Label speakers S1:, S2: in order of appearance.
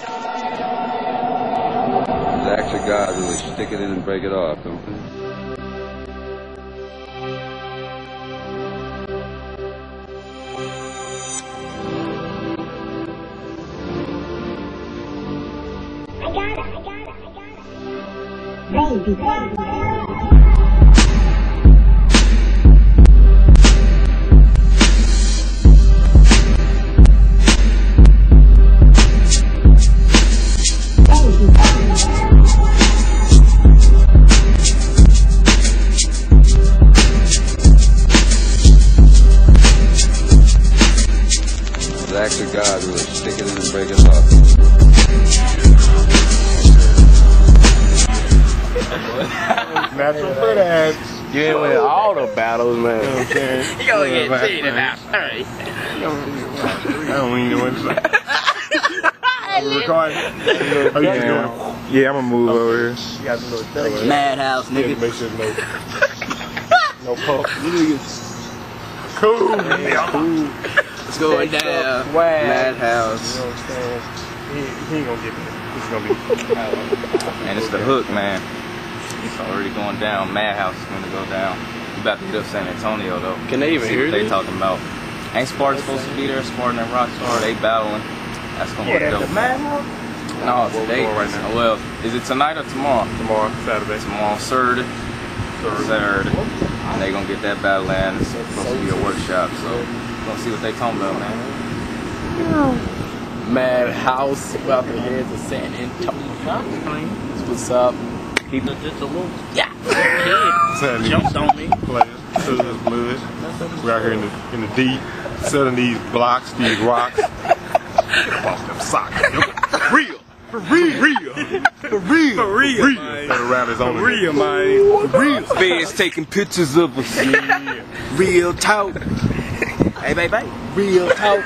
S1: The acts of God really stick it in and break it off, don't they?
S2: I got it, I got it, I got it. Baby, baby, baby.
S1: The acts of God really stick it in and break it off.
S3: Natural foot ass.
S4: You ain't win all the battles, man.
S3: You know what I'm saying?
S5: You gonna get cheated out.
S3: I don't even know what to say. Recording. You just doing
S4: Yeah, I'm gonna move over here.
S3: You got some little thing.
S5: Madhouse,
S3: Yeah,
S5: nigga.
S3: make sure no, no puff. Cool.
S5: It's going down.
S3: Swag.
S5: Madhouse.
S3: You know what I'm saying? He, he ain't gonna get me. This is gonna be.
S6: And it's the hook, man. It's already going down. Madhouse is going to go down. We about to hit up San Antonio, though.
S4: Can they even
S6: See
S4: hear
S6: what they talking about. Ain't Sparta supposed to be there? Sparta and Rockstar, they battling. That's going to
S3: Yeah,
S6: be
S3: the
S6: dope.
S3: madhouse.
S6: No,
S3: What we
S6: today.
S3: right now?
S6: Well, is it tonight or tomorrow?
S3: Tomorrow, Saturday.
S6: Tomorrow, Saturday. Saturday. And they going to get that battle in. It's supposed to be a workshop, so going to see what they talking about, man.
S4: Madhouse about to head to San Antonio. That's what's up.
S5: Just a little
S4: Yeah.
S3: Saturday.
S5: jumped on me.
S3: Players, Cousins, blood. We're out here in the in the deep, selling these blocks, these rocks. Off them socks. For real. For real. real. For real. For real. real. For the rappers on real, man. For real.
S4: Feds taking pictures of us. Real talk.
S5: Hey, baby.
S4: Real talk.